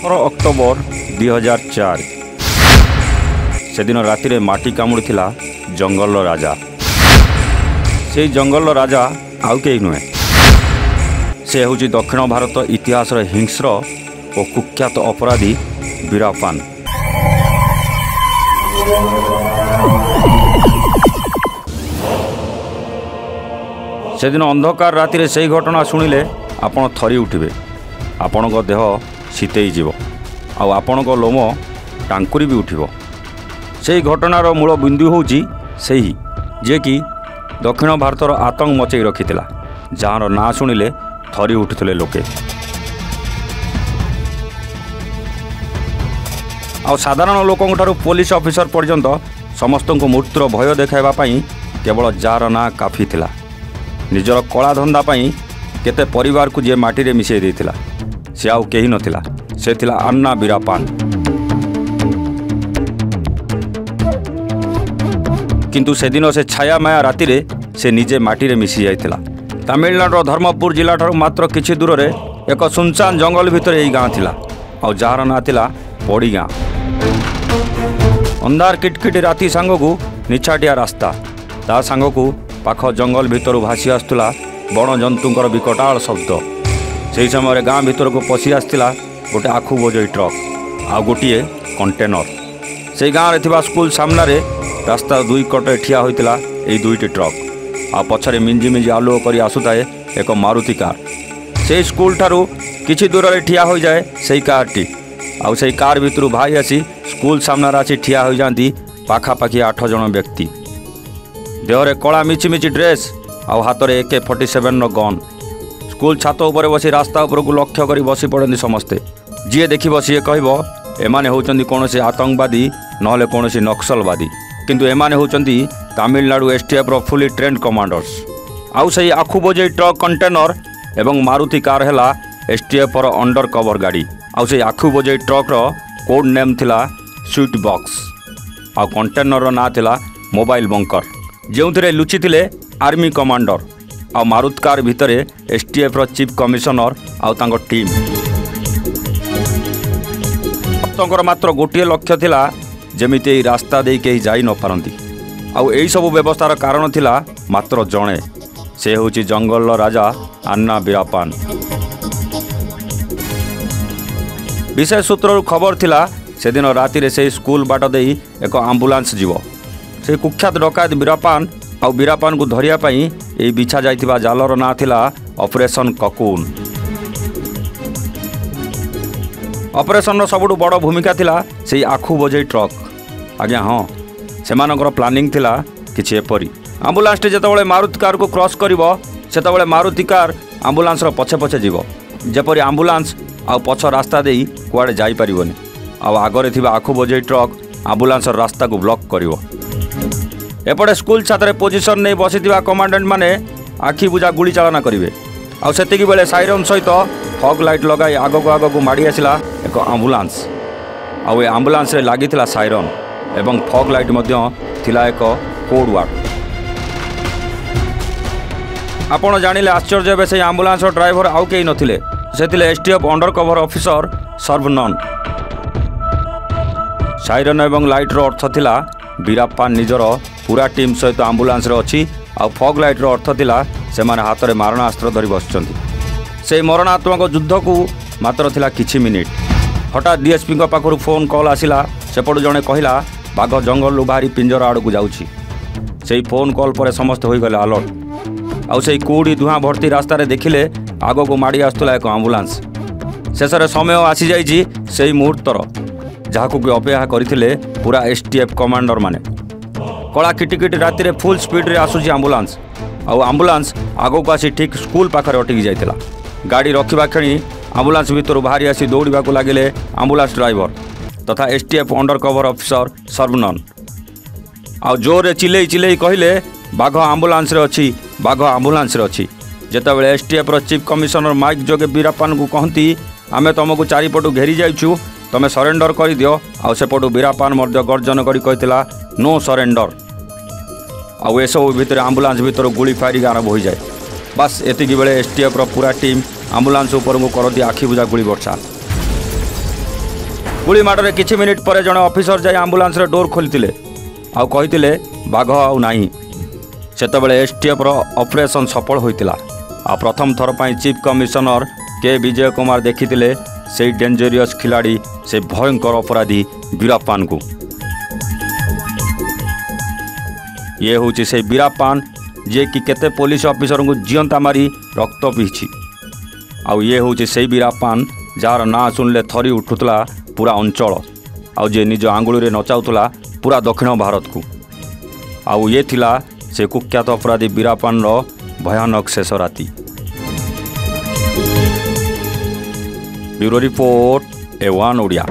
ଅଠର ଅକ୍ଟୋବର ଦୁଇହଜାର ଚାରି ସେଦିନ ରାତିରେ ମାଟି କାମୁଡ଼ିଥିଲା ଜଙ୍ଗଲର ରାଜା ସେଇ ଜଙ୍ଗଲର ରାଜା ଆଉ କେହି ନୁହେଁ ସେ ହେଉଛି ଦକ୍ଷିଣ ଭାରତ ଇତିହାସର ହିଂସ୍ର ଓ କୁଖ୍ୟାତ ଅପରାଧୀ ବୀରାପାନ ସେଦିନ ଅନ୍ଧକାର ରାତିରେ ସେହି ଘଟଣା ଶୁଣିଲେ ଆପଣ ଥରି ଉଠିବେ ଆପଣଙ୍କ ଦେହ ଶୀତେଇ ଯିବ ଆଉ ଆପଣଙ୍କ ଲୋମ ଟାଙ୍କୁରି ବି ଉଠିବ। ସେହି ଘଟଣାର ମୂଳ ବିନ୍ଦୁ ହେଉଛି ସେହି ଯିଏକି ଦକ୍ଷିଣ ଭାରତର ଆତଙ୍କ ମଚେଇ ରଖିଥିଲା ଯାହାର ନାଁ ଶୁଣିଲେ ଥରି ଉଠୁଥିଲେ ଲୋକେ। ଆଉ ସାଧାରଣ ଲୋକଙ୍କଠାରୁ ପୋଲିସ ଅଫିସର ପର୍ଯ୍ୟନ୍ତ ସମସ୍ତଙ୍କୁ ମୃତ୍ୟୁର ଭୟ ଦେଖାଇବା ପାଇଁ କେବଳ ଯାହାର ନାଁ କାଫି ଥିଲା। ନିଜର କଳା ଧନ୍ଦା ପାଇଁ କେତେ ପରିବାରକୁ ଯିଏ ମାଟିରେ ମିଶାଇ ଦେଇଥିଲା। ସେ ଆଉ କେହି ନଥିଲା। ସେ ଥିଲା ଆନ୍ନା ବୀରାପାନ। କିନ୍ତୁ ସେଦିନ ସେ ଛାୟାମାୟା ରାତିରେ ସେ ନିଜେ ମାଟିରେ ମିଶି ଯାଇଥିଲା। ତାମିଲନାଡୁର ଧର୍ମପୁର ଜିଲ୍ଲାଠାରୁ ମାତ୍ର କିଛି ଦୂରରେ ଏକ ସୁନସାନ ଜଙ୍ଗଲ ଭିତରେ ଏହି ଗାଁ ଥିଲା। ଆଉ ଯାହାର ନାଁ ଥିଲା ପଡ଼ି ଗାଁ ଅନ୍ଧାର କିଟକିଟ ରାତି ସାଙ୍ଗକୁ ନିଛାଟିଆ ରାସ୍ତା। ତା ସାଙ୍ଗକୁ ପାଖ ଜଙ୍ଗଲ ଭିତରୁ ଭାସି ଆସୁଥିଲା ବଣଜନ୍ତୁଙ୍କର ବିକଟାଳ ଶବ୍ଦ। ସେହି ସମୟରେ ଗାଁ ଭିତରକୁ ପଶି ଆସିଥିଲା ଗୋଟେ ଆଖୁ ବୋଝେଇ ଟ୍ରକ୍ ଆଉ ଗୋଟିଏ କଣ୍ଟେନର। ସେହି ଗାଁରେ ଥିବା ସ୍କୁଲ ସାମ୍ନାରେ ରାସ୍ତା ଦୁଇ କଟରେ ଠିଆ ହୋଇଥିଲା ଏହି ଦୁଇଟି ଟ୍ରକ୍ ଆଉ ପଛରେ ମିଞ୍ଜି ମିଞ୍ଜି ଆଲୁଅ କରି ଆସୁଥାଏ ଏକ ମାରୁତି କାର୍। ସେହି ସ୍କୁଲଠାରୁ କିଛି ଦୂରରେ ଠିଆ ହୋଇଯାଏ ସେହି କାର୍ଟି ଆଉ ସେହି କାର୍ ଭିତରୁ ଭାଇ ଆସି ସ୍କୁଲ ସାମ୍ନାରେ ଆସି ଠିଆ ହୋଇଯାଆନ୍ତି ପାଖାପାଖି ଆଠ ଜଣ ବ୍ୟକ୍ତି। ଦେହରେ କଳା ମିଚିମିଚି ଡ୍ରେସ୍ ଆଉ ହାତରେ ଏକେ ଫର୍ଟି ସେଭେନର ଗନ୍। ସ୍କୁଲ ଛାତ ଉପରେ ବସି ରାସ୍ତା ଉପରକୁ ଲକ୍ଷ୍ୟ କରି ବସି ପଡ଼ନ୍ତି ସମସ୍ତେ। ଯିଏ ଦେଖିବ ସିଏ କହିବ ଏମାନେ ହେଉଛନ୍ତି କୌଣସି ଆତଙ୍କବାଦୀ ନହେଲେ କୌଣସି ନକ୍ସଲବାଦୀ। କିନ୍ତୁ ଏମାନେ ହେଉଛନ୍ତି ତାମିଲନାଡୁ ଏସ୍ଟିଏଫ୍ର ଫୁଲି ଟ୍ରେଣ୍ଡ କମାଣ୍ଡର୍ସ ଆଉ ସେହି ଆଖୁ ବୋଝେଇ ଟ୍ରକ୍ କଣ୍ଟେନର ଏବଂ ମାରୁତି କାର୍ ହେଲା ଏସ୍ଟିଏଫ୍ର ଅଣ୍ଡର କଭର ଗାଡ଼ି। ଆଉ ସେହି ଆଖୁ ବୋଝେଇ ଟ୍ରକ୍ର କୋଡ୍ ନେମ୍ ଥିଲା ସୁଇଟ୍ ବକ୍ସ ଆଉ କଣ୍ଟେନରର ନାଁ ଥିଲା ମୋବାଇଲ ବଙ୍କର ଯେଉଁଥିରେ ଲୁଚିଥିଲେ ଆର୍ମି କମାଣ୍ଡର ଆଉ ମାରୁତ କାର୍ ଭିତରେ ଏସ୍ଟିଏଫ୍ର ଚିଫ୍ କମିଶନର ଆଉ ତାଙ୍କ ଟିମ୍। ଭକ୍ତଙ୍କର ମାତ୍ର ଗୋଟିଏ ଲକ୍ଷ୍ୟ ଥିଲା ଯେମିତି ଏହି ରାସ୍ତା ଦେଇ କେହି ଯାଇ ନପାରନ୍ତି ଆଉ ଏହିସବୁ ବ୍ୟବସ୍ଥାର କାରଣ ଥିଲା ମାତ୍ର ଜଣେ। ସେ ହେଉଛି ଜଙ୍ଗଲର ରାଜା ଆନ୍ନା ବୀରାପାନ। ବିଶେଷ ସୂତ୍ରରୁ ଖବର ଥିଲା ସେଦିନ ରାତିରେ ସେହି ସ୍କୁଲ ବାଟ ଦେଇ ଏକ ଆମ୍ବୁଲାନ୍ସ ଯିବ। ସେହି କୁଖ୍ୟାତ ଡକାୟତ ବୀରାପାନ ଆଉ ବୀରାପାନକୁ ଧରିବା ପାଇଁ ଏହି ବିଛା ଯାଇଥିବା ଜାଲର ନାଁ ଥିଲା ଅପରେସନ୍ କକୁନ୍। ଅପରେସନର ସବୁଠୁ ବଡ଼ ଭୂମିକା ଥିଲା ସେହି ଆଖୁ ବୋଝେଇ ଟ୍ରକ୍। ଆଜ୍ଞା ହଁ ସେମାନଙ୍କର ପ୍ଲାନିଂ ଥିଲା କିଛି ଏପରି। ଆମ୍ବୁଲାନ୍ସଟି ଯେତେବେଳେ ମାରୁତି କାର୍କୁ କ୍ରସ୍ କରିବ ସେତେବେଳେ ମାରୁତି କାର୍ ଆମ୍ବୁଲାନ୍ସର ପଛେ ପଛେ ଯିବ। ଯେପରି ଆମ୍ବୁଲାନ୍ସ ଆଉ ପଛ ରାସ୍ତା ଦେଇ କୁଆଡ଼େ ଯାଇପାରିବନି ଆଉ ଆଗରେ ଥିବା ଆଖୁ ବୋଝେଇ ଟ୍ରକ୍ ଆମ୍ବୁଲାନ୍ସର ରାସ୍ତାକୁ ବ୍ଲକ୍ କରିବ। ଏପଟେ ସ୍କୁଲ ଛାତରେ ପୋଜିସନ୍ ନେଇ ବସିଥିବା କମାଣ୍ଡାଣ୍ଟମାନେ ଆଖି ବୁଜା ଗୁଳି ଚାଳନା କରିବେ ଆଉ ସେତିକି ବେଳେ ସାଇରନ୍ ସହିତ ଫଗ୍ ଲାଇଟ୍ ଲଗାଇ ଆଗକୁ ଆଗକୁ ମାଡ଼ି ଆସିଲା ଏକ ଆମ୍ବୁଲାନ୍ସ ଆଉ ଏ ଆମ୍ବୁଲାନ୍ସରେ ଲାଗିଥିଲା ସାଇରନ୍ ଏବଂ ଫଗ୍ ଲାଇଟ୍ ମଧ୍ୟ ଥିଲା ଏକ କୋଡ୍ ୱାର୍ଡ଼ ଆପଣ ଜାଣିଲେ ଆଶ୍ଚର୍ଯ୍ୟ ହେବେ ସେହି ଆମ୍ବୁଲାନ୍ସର ଡ୍ରାଇଭର ଆଉ କେହି ନଥିଲେ ସେ ଥିଲେ S T F undercover officer Saravanan siren ଏବଂ ଲାଇଟ୍ର ଅର୍ଥ ଥିଲା ବୀରାପାନ ନିଜର ପୁରା ଟିମ୍ ସହିତ ଆମ୍ବୁଲାନ୍ସରେ ଅଛି। ଆଉ ଫଗ୍ ଲାଇଟ୍ର ଅର୍ଥ ଥିଲା ସେମାନେ ହାତରେ ମାରଣାସ୍ତ୍ର ଧରି ବସିଛନ୍ତି। ସେହି ମରଣାତ୍ମକ ଯୁଦ୍ଧକୁ ମାତ୍ର ଥିଲା କିଛି ମିନିଟ୍। ହଠାତ୍ ଡିଏସ୍ପିଙ୍କ ପାଖରୁ ଫୋନ୍ କଲ୍ ଆସିଲା। ସେପଟୁ ଜଣେ କହିଲା ବାଘ ଜଙ୍ଗଲରୁ ବାହାରି ପିଞ୍ଜରା ଆଡ଼କୁ ଯାଉଛି। ସେହି ଫୋନ୍ କଲ୍ ପରେ ସମସ୍ତେ ହୋଇଗଲେ ଆଲର୍ଟ। ଆଉ ସେହି କୁହୁଡ଼ି ଧୂଆଁ ଭର୍ତ୍ତି ରାସ୍ତାରେ ଦେଖିଲେ ଆଗକୁ ମାଡ଼ି ଆସୁଥିଲା ଏକ ଆମ୍ବୁଲାନ୍ସ। ଶେଷରେ ସମୟ ଆସିଯାଇଛି ସେହି ମୁହୂର୍ତ୍ତର ଯାହାକୁ କି ଅପେକ୍ଷା କରିଥିଲେ ପୁରା ଏସ୍ ଟି କମାଣ୍ଡରମାନେ। କଳା କିଟିକିଟି ରାତିରେ ଫୁଲ୍ ସ୍ପିଡ଼ରେ ଆସୁଛି ଆମ୍ବୁଲାନ୍ସ ଆଉ ଆମ୍ବୁଲାନ୍ସ ଆଗକୁ ଆସି ଠିକ୍ ସ୍କୁଲ ପାଖରେ ଅଟକି ଯାଇଥିଲା। ଗାଡ଼ି ରଖିବା କ୍ଷଣି ଆମ୍ବୁଲାନ୍ସ ଭିତରୁ ବାହାରି ଆସି ଦୌଡ଼ିବାକୁ ଲାଗିଲେ ଆମ୍ବୁଲାନ୍ସ ଡ୍ରାଇଭର ତଥା S T F undercover officer Saravanan ଆଉ ଜୋରରେ ଚିଲେଇ ଚିଲେଇ କହିଲେ ବାଘ ଆମ୍ବୁଲାନ୍ସରେ ଅଛି ବାଘ ଆମ୍ବୁଲାନ୍ସରେ ଅଛି। ଯେତେବେଳେ ଏସ୍ ଟି ଏଫ୍ର ଚିଫ୍ କମିଶନର ମାଇକ୍ ଯୋଗେ ବୀରାପାନଙ୍କୁ କହନ୍ତି ଆମେ ତୁମକୁ ଚାରିପଟୁ ଘେରି ଯାଇଛୁ ତୁମେ ସରେଣ୍ଡର କରିଦିଅ। ଆଉ ସେପଟୁ ବୀରାପାନ ମଧ୍ୟ ଗର୍ଜନ କରି କହିଥିଲା ନୋ ସରେଣ୍ଡର ଆଉ ଏସବୁ ଭିତରେ ଆମ୍ବୁଲାନ୍ସ ଭିତରୁ ଗୁଳି ଫାୟାରିଂ ଆରମ୍ଭ ହୋଇଯାଏ। ବାସ୍ ଏତିକି ବେଳେ ଏସ୍ ଟି ଏଫ୍ର ପୁରା ଟିମ୍ ଆମ୍ବୁଲାନ୍ସ ଉପରକୁ କରନ୍ତି ଆଖି ବୁଜା ଗୁଳି ବର୍ଷା। ଗୁଳି ମାଡ଼ରେ କିଛି ମିନିଟ୍ ପରେ ଜଣେ ଅଫିସର ଯାଇ ଆମ୍ବୁଲାନ୍ସର ଡୋର୍ ଖୋଲିଥିଲେ। ଆଉ କହିଥିଲେ ବାଘ ଆଉ ନାହିଁ। ସେତେବେଳେ ଏସ୍ଟିଏଫ୍ର ଅପରେସନ୍ ସଫଳ ହୋଇଥିଲା। ଆଉ ପ୍ରଥମ ଥର ପାଇଁ chief commissioner K. Vijay Kumar ଦେଖିଥିଲେ ସେଇ ଡେଞ୍ଜରିୟସ୍ ଖିଲାଡ଼ି ସେ ଭୟଙ୍କର ଅପରାଧୀ ବୀରାପାନକୁ ଇଏ ହେଉଛି ସେଇ ବୀରାପାନ ଯିଏକି କେତେ ପୋଲିସ ଅଫିସରଙ୍କୁ ଜିଅନ୍ତା ମାରି ରକ୍ତ ପିଇଛି। ଆଉ ଇଏ ହେଉଛି ସେଇ ବୀରାପାନ ଯାହାର ନାଁ ଶୁଣିଲେ ଥରି ଉଠୁଥିଲା ପୁରା ଅଞ୍ଚଳ। ଆଉ ଯିଏ ନିଜ ଆଙ୍ଗୁଳିରେ ନଚାଉଥିଲା ପୁରା ଦକ୍ଷିଣ ଭାରତକୁ। ଆଉ ଇଏ ଥିଲା ସେ କୁଖ୍ୟାତ ଅପରାଧୀ ବୀରାପାନର ଭୟାନକ ଶେଷ ରାତି। Bureau report A one Odia